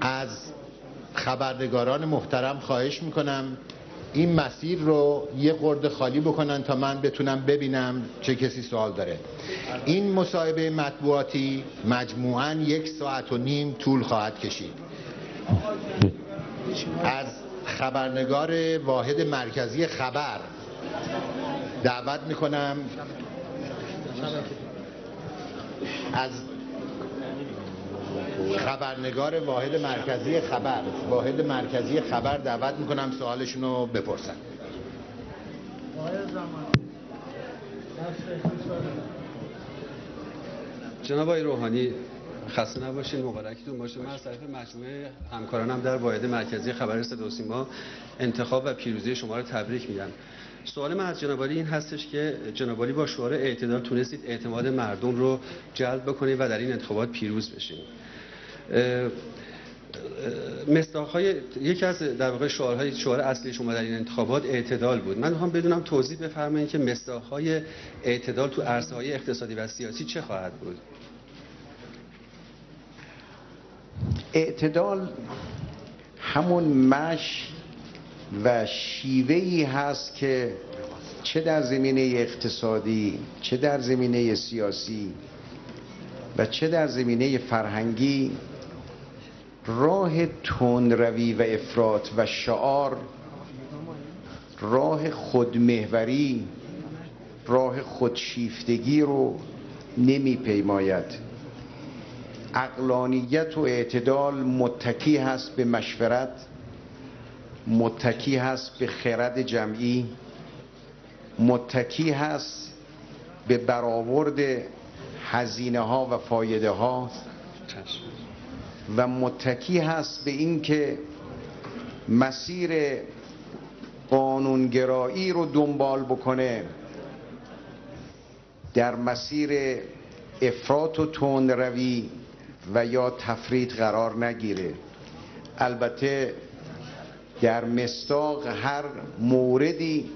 از خبرنگاران محترم خواهش می‌کنم این مسیر رو یه قرد خالی بکنن تا من بتونم ببینم چه کسی سوال داره. این مصاحبه مطبوعاتی مجموعاً یک ساعت و نیم طول خواهد کشید. از خبرنگار واحد مرکزی خبر دعوت می‌کنم از خبرنگار واحد مرکزی خبر واحد مرکزی خبر دعوت می‌کنم سوالشون رو بپرسن. جناب آقای روحانی خسته نباشید مبارکتون باشه. من از طرف مجموعه همکارانم در واحد مرکزی خبر صدا سیما انتخاب و پیروزی شما رو تبریک میگم. سوال من از جنابالی این هستش که جنابالی با شعار اعتدال تونستید اعتماد مردم رو جلب بکنید و در این انتخابات پیروز بشید مصداقهای یکی از در واقع شعارهای شعار اصلی شما در این انتخابات اعتدال بود. من می‌خوام بدونم توضیح بفرمایید که مصداقهای اعتدال تو عرصه های اقتصادی و سیاسی چه خواهد بود؟ اعتدال همون مش و شیوهی هست که چه در زمینه اقتصادی چه در زمینه سیاسی و چه در زمینه فرهنگی راه تندروی و افراط و شعار راه خودمهوری راه خودشیفتگی رو نمی پیماید اقلانیت و اعتدال متکی هست به مشورت متکی هست به خرد جمعی متکی هست به برآورد هزینه ها و فایده ها و متکی هست به اینکه مسیر قانونگرایی رو دنبال بکنه در مسیر افراط و تندروی و یا تفرید قرار نگیره. البته در مستاق هر موردی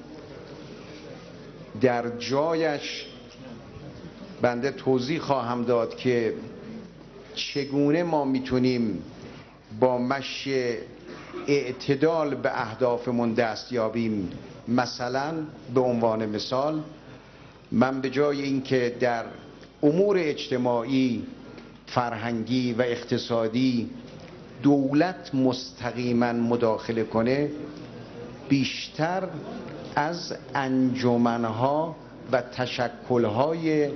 در جایش بنده توضیح خواهم داد که چگونه ما می‌تونیم با مش اعتدال به اهدافمون دست یابیم؟ مثلا به عنوان مثال من به جای اینکه در امور اجتماعی فرهنگی و اقتصادی دولت مستقیما مداخله کنه بیشتر از انجمنها و تشکلهای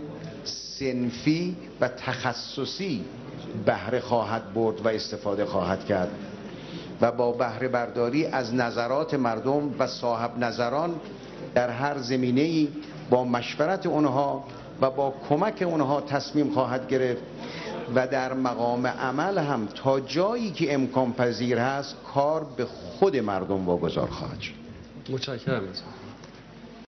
سنفی و تخصصی بهره خواهد برد و استفاده خواهد کرد. و با بهره برداری از نظرات مردم و صاحب نظران در هر زمینه با مشورت اونها و با کمک اونها تصمیم خواهد گرفت و در مقام عمل هم تا جایی که امکان پذیر هست کار به خود مردم واگذار خواهد شد. متشکرم.